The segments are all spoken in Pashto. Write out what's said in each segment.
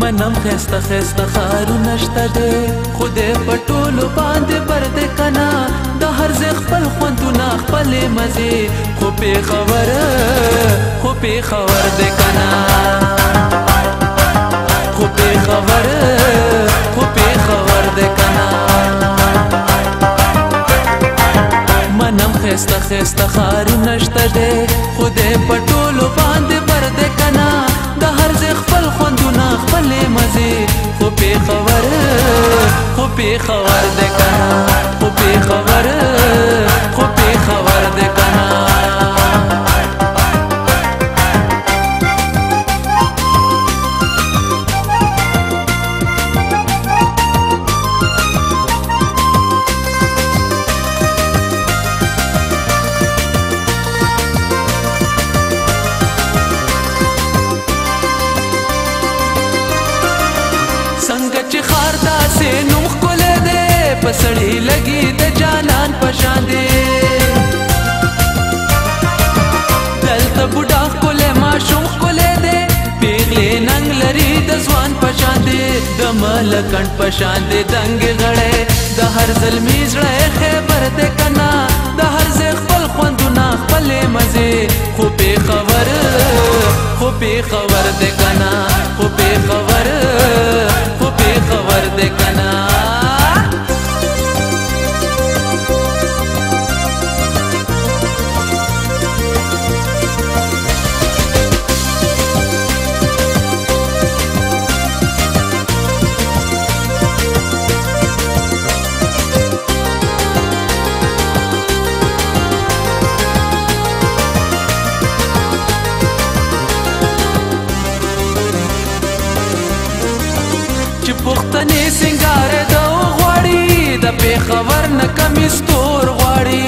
منم خسته خسته خارو نشته دی خدای په ټولو باندې پرده کنا د هر ځای خپل خوندونه خپلې مزې خو پې خبره خو پې خبر دی کنا خو پې خبره خو پې خبر دی کنا منم خسته خسته خارو نشته دی خدای په ټولو باندې مزه خو په خبر خو په خبر د کنه خو په خبر پسړې لګي د جانان په شان دی دلته بډا کوله ماشوم کوله دی پیغلې ننګ لري د ځوان په شان دی د ملکن په شان دی دنګ غړې د هر زلمی زړه خبر ته کنا د هر ز خپل خوندونه خپل مزه خو په خبر خو په خبر دې کنا خو په خبر خو په خبر دې کنا خبر نه کمی ستور غواړي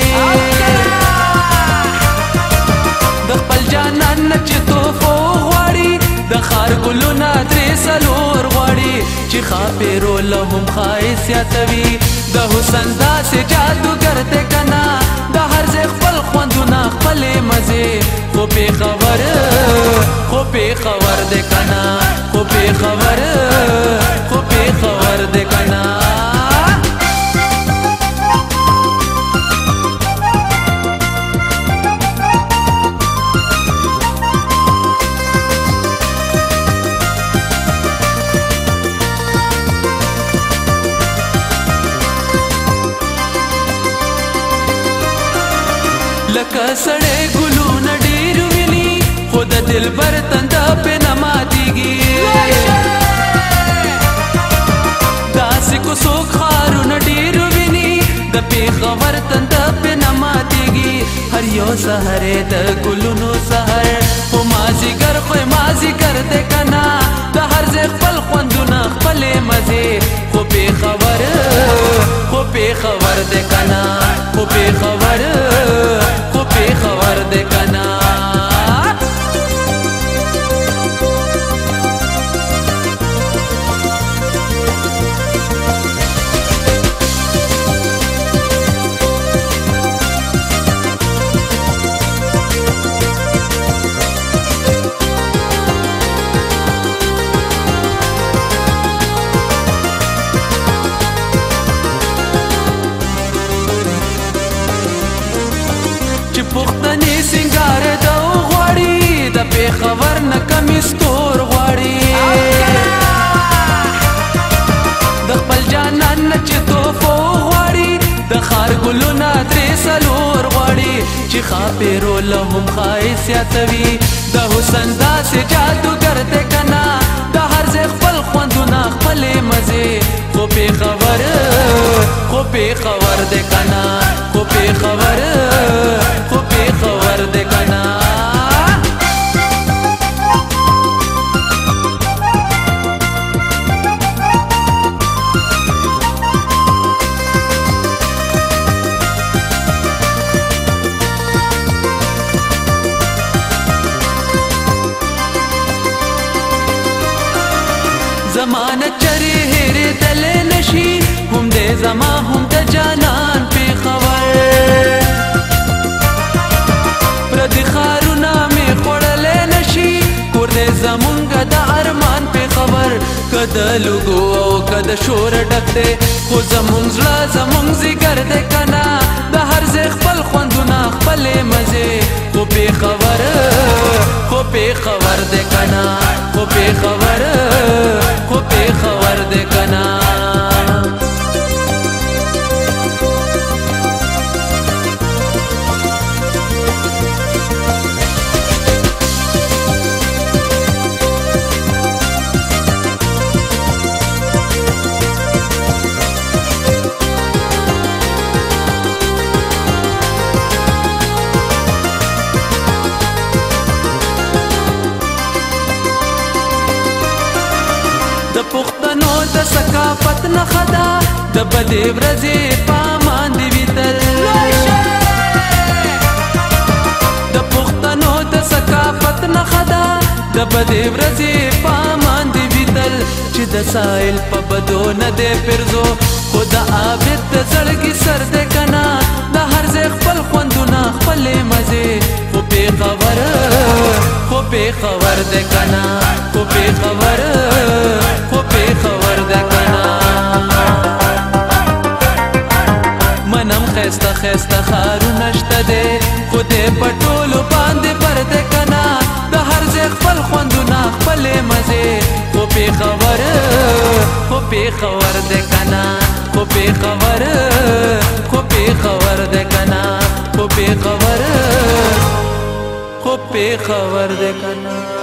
د خپل جانان نه چې توفو غواړي د خار ګلونه درې سلور غواړي چې خاپیرو له هم خایس یاتوي د حسن داسې جادوګر دی کنه د هر ځای خپل خوندونه خپلې مزې خو پېښور خو پېښور دی کنه خو پېښور سړې ګلو نډیر ویني خود دلبر تنده په نماتيږي داسې کو سو خارو نډیر ویني د پیغمبر تنده په نماتيږي هر یو سحر د ګلونو سحر او مازیګر خو مازیګر دې کنا د هر ځ خپل خوندونه خپل مزه خو په خبر خو په خبر دې کنا خو په خبر ګلونه ترې سلور غواړي چې خاپیرو له هم خایس یاتوي د حسن داسې جادوګر دی کنه د هر ځای خپل خوندونه خپلې مزې خو پېښور خو پېښور دی کنه خو پېښور د لګو او کد شور ډکته خو زمونږ لا زمونږ زیګر د کنا د هر ز خپل خوندونه خپل مزه خو په خبر خو په خبر د کنا خو په خبر خو په خبر د کنا خدا د بدې ورځې پامان دی ویتل د پښتنو د ثقافت نه خدا د بدې ورځې پامان دی ویتل چې د سایل په بدو نه دی پرزو خدا عابد د زړګي سر دې کنا د هر ځای خپل خوندونه خپل مزه خو په خبر خو په خبر دې کنا خو په خبر خو خبر دے کنا خو پی خبر خو پی خبر دے کنا خو پی خبر خو پی خبر دے کنا